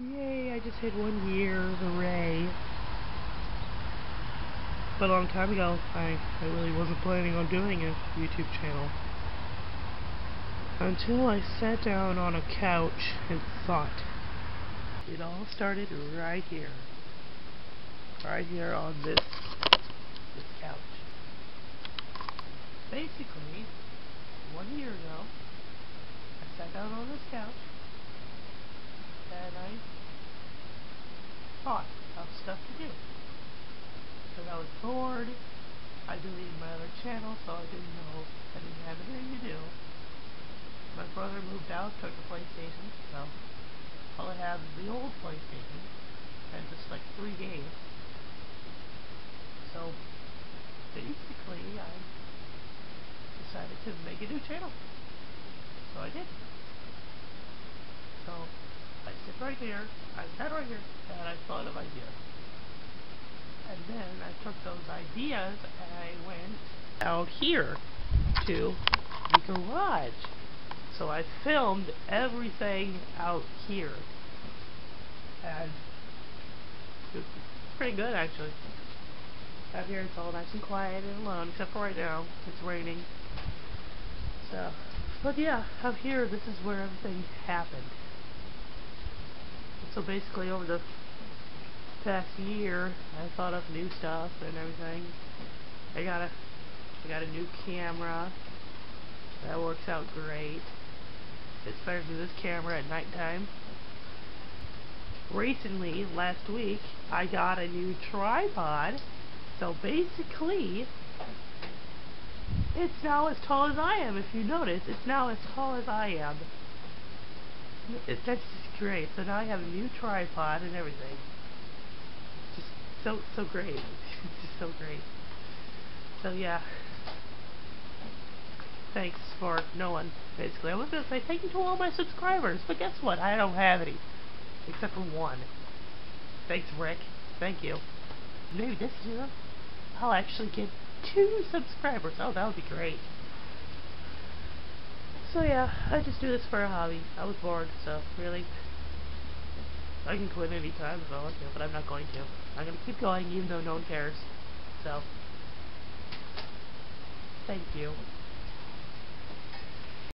Yay, I just hit one year, hooray. But a long time ago, I, I really wasn't planning on doing a YouTube channel. Until I sat down on a couch and thought. It all started right here. Right here on this, this couch. Basically, one year ago, I sat down on this couch and I thought of stuff to do. Because I was bored, I deleted my other channel, so I didn't know, I didn't have anything to do. My brother moved out, took the PlayStation, so all I have is the old PlayStation, and just like three games. So, basically, I decided to make a new channel. So I did. So, I sit right here, I sat right here, and I thought of ideas. And then I took those ideas and I went out here to the garage. So I filmed everything out here. And it's pretty good actually. Out here it's all nice and quiet and alone, except for right now. It's raining. So, but yeah, out here this is where everything happened. So basically over the past year, I thought of new stuff and everything. I got a, I got a new camera. That works out great. It's better than this camera at nighttime. Recently, last week, I got a new tripod. So basically, it's now as tall as I am, if you notice. It's now as tall as I am. It, that's just great. So now I have a new tripod and everything. Just so, so great. Just so great. So yeah. Thanks for no one, basically. I was to say thank you to all my subscribers, but guess what? I don't have any. Except for one. Thanks, Rick. Thank you. Maybe this year, I'll actually get two subscribers. Oh, that would be great. So yeah, I just do this for a hobby. I was bored, so really. I can quit any time if I want to, but I'm not going to. I'm going to keep going even though no one cares. So, thank you.